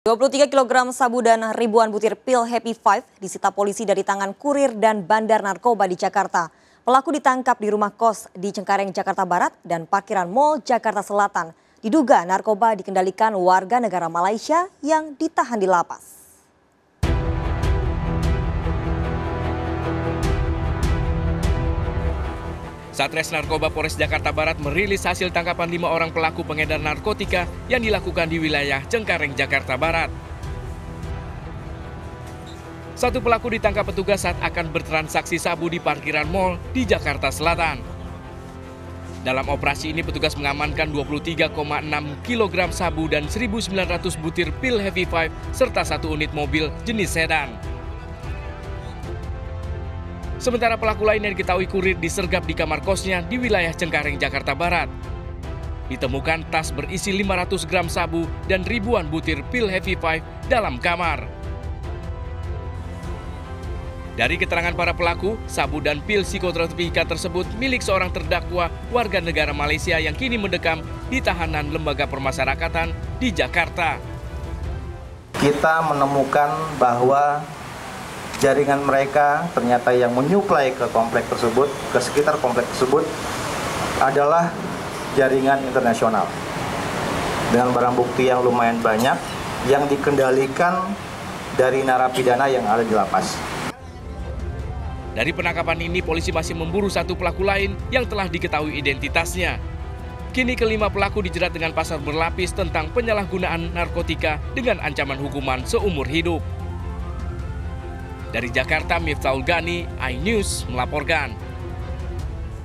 23 kg sabu dan ribuan butir pil Happy Five disita polisi dari tangan kurir dan bandar narkoba di Jakarta. Pelaku ditangkap di rumah kos di Cengkareng, Jakarta Barat dan parkiran Mall Jakarta Selatan. Diduga narkoba dikendalikan warga negara Malaysia yang ditahan di lapas. Satres Narkoba Polres Jakarta Barat merilis hasil tangkapan lima orang pelaku pengedar narkotika yang dilakukan di wilayah Cengkareng, Jakarta Barat. Satu pelaku ditangkap petugas saat akan bertransaksi sabu di parkiran mall di Jakarta Selatan. Dalam operasi ini petugas mengamankan 23,6 kg sabu dan 1.900 butir pil Heavy Five serta satu unit mobil jenis sedan. Sementara pelaku lain yang diketahui kurir disergap di kamar kosnya di wilayah Cengkareng, Jakarta Barat. Ditemukan tas berisi 500 gram sabu dan ribuan butir pil Heavy Five dalam kamar. Dari keterangan para pelaku, sabu dan pil psikotropika tersebut milik seorang terdakwa warga negara Malaysia yang kini mendekam di tahanan lembaga permasyarakatan di Jakarta. Kita menemukan bahwa jaringan mereka ternyata yang menyuplai ke komplek tersebut, ke sekitar komplek tersebut adalah jaringan internasional. Dengan barang bukti yang lumayan banyak yang dikendalikan dari narapidana yang ada di lapas. Dari penangkapan ini, polisi masih memburu satu pelaku lain yang telah diketahui identitasnya. Kini kelima pelaku dijerat dengan pasal berlapis tentang penyalahgunaan narkotika dengan ancaman hukuman seumur hidup. Dari Jakarta, Miftahul Gani, iNews melaporkan.